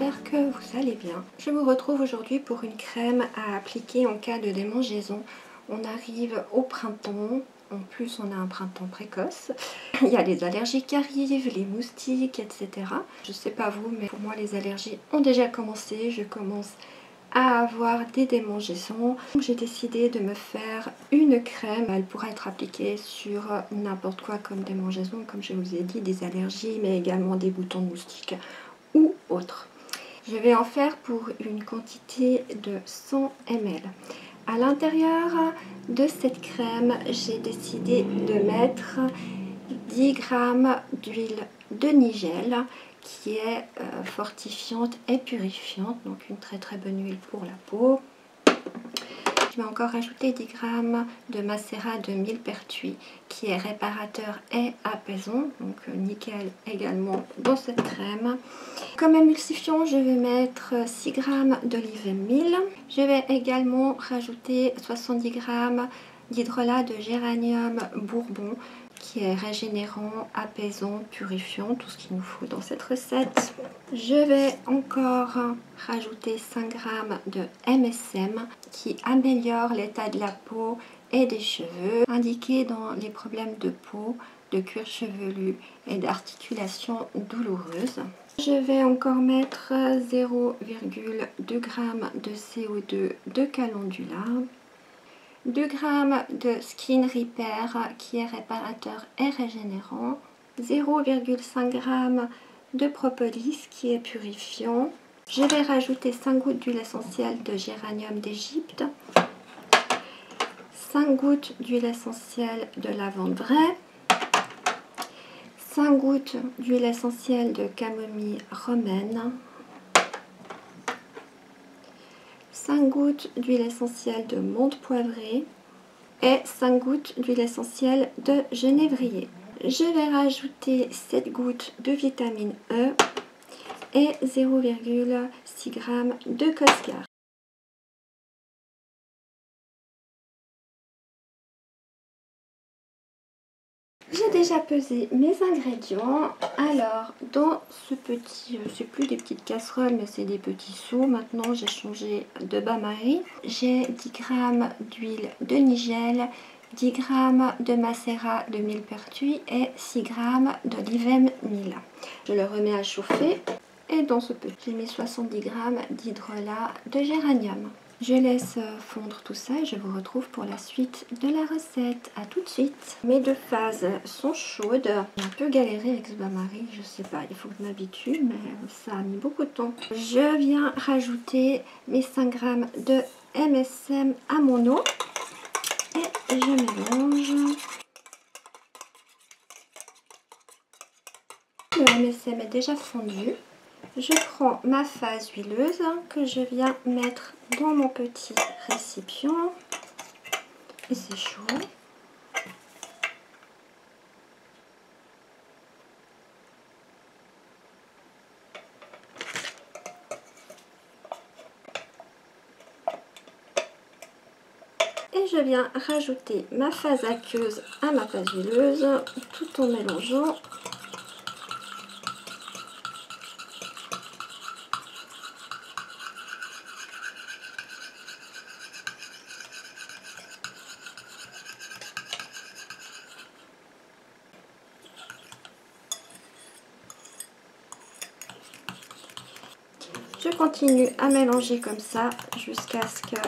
J'espère que vous allez bien. Je vous retrouve aujourd'hui pour une crème à appliquer en cas de démangeaison. On arrive au printemps, en plus on a un printemps précoce. Il y a les allergies qui arrivent, les moustiques, etc. Je sais pas vous, mais pour moi les allergies ont déjà commencé. Je commence à avoir des démangeaisons. J'ai décidé de me faire une crème. Elle pourra être appliquée sur n'importe quoi comme démangeaison, comme je vous ai dit, des allergies, mais également des boutons de moustiques ou autres. Je vais en faire pour une quantité de 100 ml. À l'intérieur de cette crème, j'ai décidé de mettre 10 g d'huile de nigel qui est euh, fortifiante et purifiante, donc une très très bonne huile pour la peau. Encore rajouter 10 g de macérat de millepertuis qui est réparateur et apaisant, donc euh, nickel également dans cette crème. Comme émulsifiant, je vais mettre 6 g d'olive mille. Je vais également rajouter 70 g d'hydrolat de géranium bourbon qui est régénérant, apaisant, purifiant, tout ce qu'il nous faut dans cette recette. Je vais encore rajouter 5 g de MSM qui améliore l'état de la peau et des cheveux, indiqué dans les problèmes de peau, de cuir chevelu et d'articulation douloureuse. Je vais encore mettre 0,2 g de CO2 de calendula 2 g de Skin Repair qui est réparateur et régénérant, 0,5 g de propolis qui est purifiant. Je vais rajouter 5 gouttes d'huile essentielle de géranium d'Égypte, 5 gouttes d'huile essentielle de lavande vraie, 5 gouttes d'huile essentielle de camomille romaine, 5 gouttes d'huile essentielle de menthe poivrée et 5 gouttes d'huile essentielle de genévrier. Je vais rajouter 7 gouttes de vitamine E et 0,6 g de coscar. Déjà pesé mes ingrédients. Alors, dans ce petit, euh, c'est plus des petites casseroles, mais c'est des petits seaux. Maintenant, j'ai changé de bain-marie. J'ai 10 g d'huile de nigel, 10 g de macérat de millepertuis et 6 g d'olive mille. Je le remets à chauffer. Et dans ce petit, j'ai mis 70 g d'hydrolat de géranium. Je laisse fondre tout ça et je vous retrouve pour la suite de la recette. A tout de suite. Mes deux phases sont chaudes. J'ai un peu galéré avec ce bain-marie, je sais pas, il faut que je m'habitue, mais ça a mis beaucoup de temps. Je viens rajouter mes 5 grammes de MSM à mon eau et je mélange. Le MSM est déjà fondu. Je prends ma phase huileuse que je viens mettre dans mon petit récipient. Et c'est chaud. Et je viens rajouter ma phase aqueuse à ma phase huileuse tout en mélangeant Je continue à mélanger comme ça jusqu'à ce que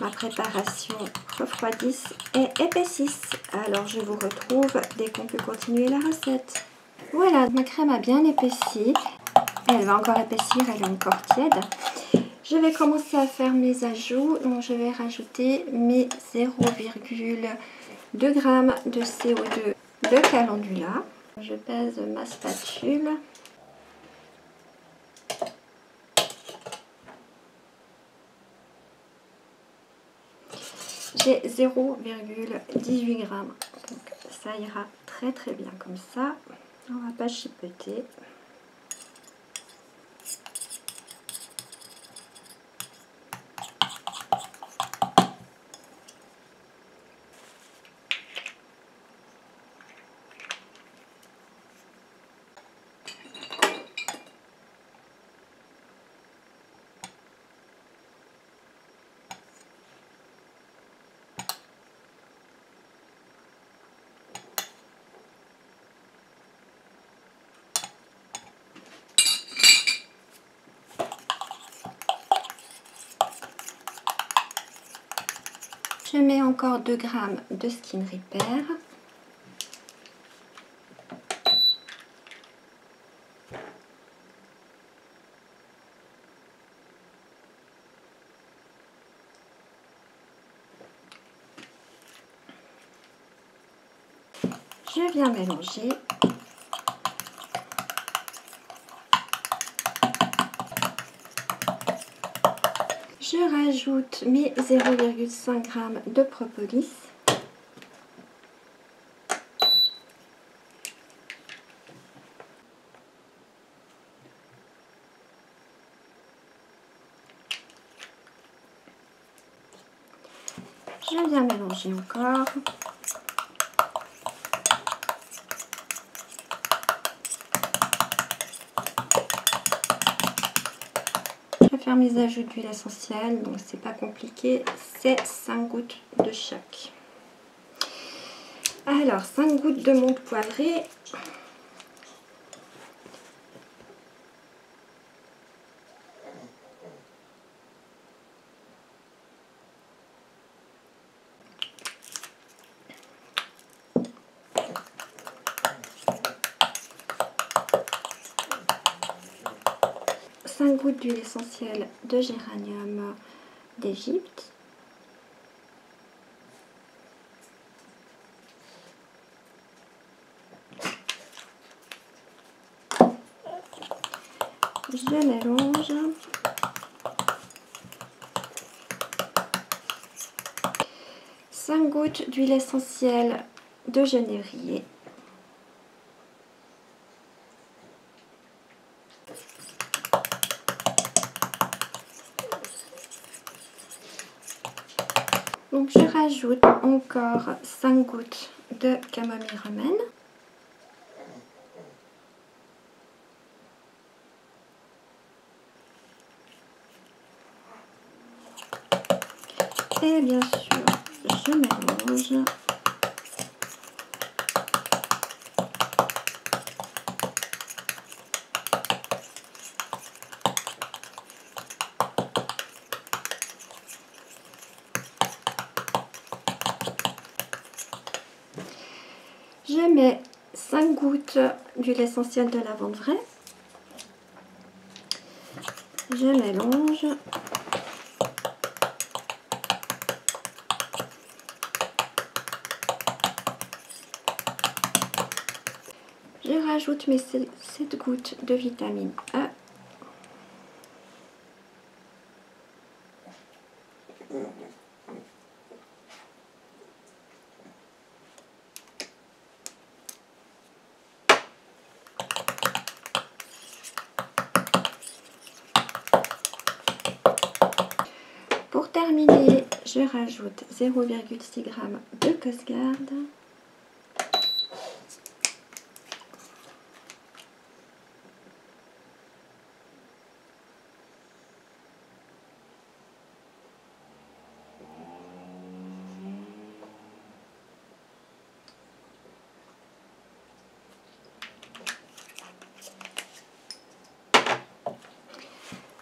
ma préparation refroidisse et épaississe. Alors je vous retrouve dès qu'on peut continuer la recette. Voilà, ma crème a bien épaissi. Elle va encore épaissir, elle est encore tiède. Je vais commencer à faire mes ajouts. Donc je vais rajouter mes 0,2 g de CO2 de calendula. Je pèse ma spatule. J'ai 0,18 g. Donc ça ira très très bien comme ça. On va pas chipoter. Je mets encore 2 g de Skin Repair. Je viens mélanger. Je rajoute mes 0,5 g de propolis. Je viens mélanger encore. Faire mes ajouts d'huile essentielle, donc c'est pas compliqué, c'est 5 gouttes de chaque. Alors, 5 gouttes de menthe poivrée. Gouttes d'huile essentielle de géranium d'Égypte. Je mélange. Cinq gouttes d'huile essentielle de genévrier. Donc je rajoute encore 5 gouttes de camomille romaine. Et bien sûr, je mélange. Je mets 5 gouttes d'huile essentielle de lavande vraie. Je mélange. Je rajoute mes 7 gouttes de vitamine A. je rajoute 0,6 g de Cosgarde.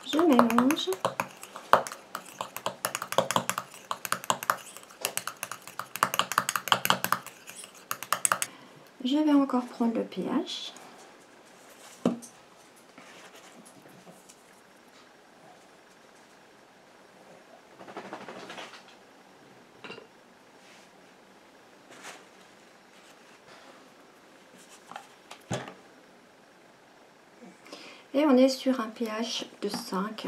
Je mélange. Je vais encore prendre le pH. Et on est sur un pH de 5,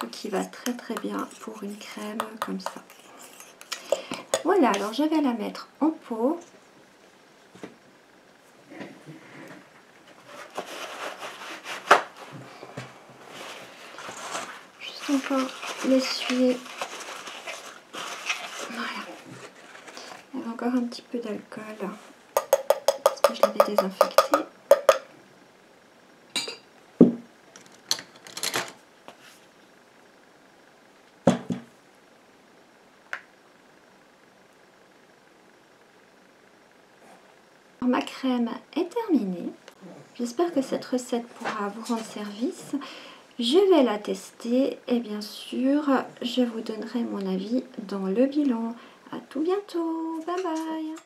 ce qui va très très bien pour une crème comme ça. Voilà, alors je vais la mettre en pot encore l'essuyer? Voilà. Il y avait encore un petit peu d'alcool parce que je l'avais désinfecté. Ma crème est terminée. J'espère que cette recette pourra vous rendre service. Je vais la tester et bien sûr, je vous donnerai mon avis dans le bilan. À tout bientôt. Bye bye.